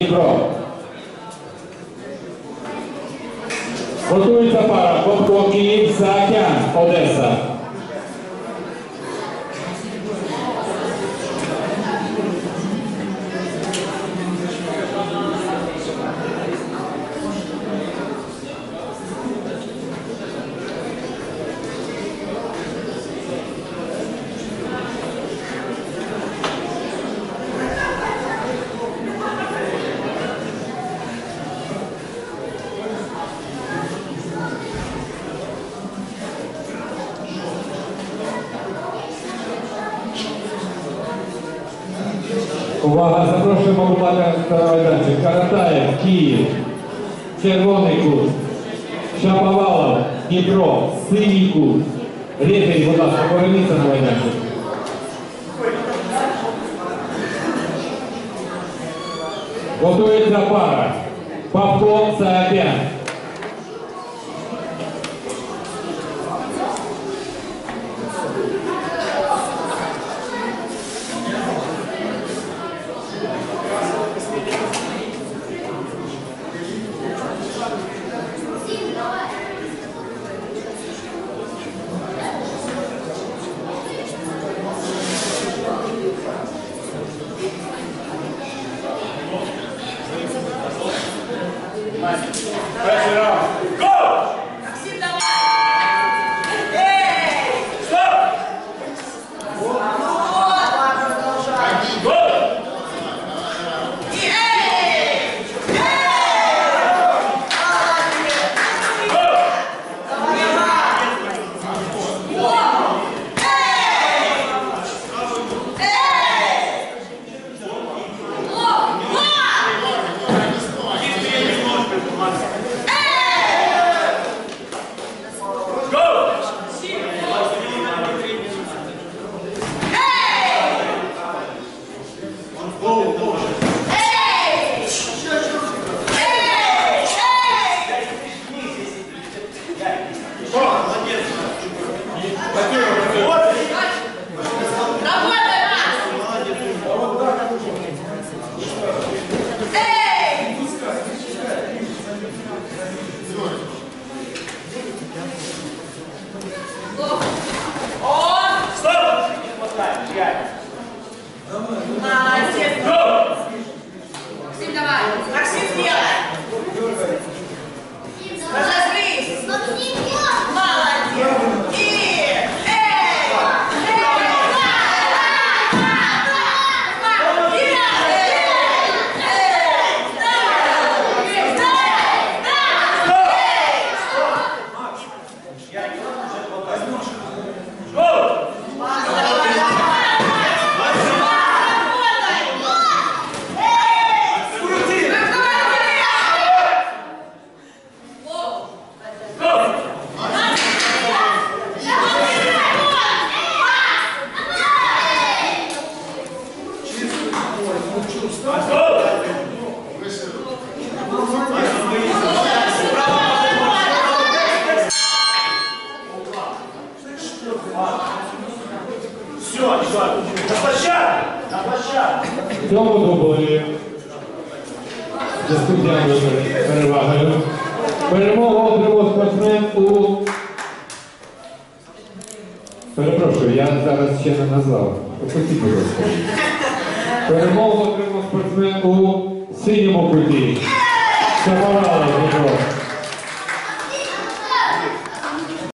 Дніпро. Готується пара Бобко Київ, Саакян, Одеса. Увага, запрошуємо Булата Старовайданчик. Каратаєв, Київ, Червоний кут, Шаповалов, Дніпро, Синій кут. Рефері, будь ласка, поверніться на майданчик. Готується пара. Павко Саакян. Vai, Serão. Все, Иван, на площадку! На площадку! Цьому дублі суддями перевагою. Перемогу отримав спортсмен у... Перепрошую, я зараз ще не назвав. Опустіть, будь ласка. Перемогу отримав спортсмен у синьому куті. Шаповалов, Дмитро.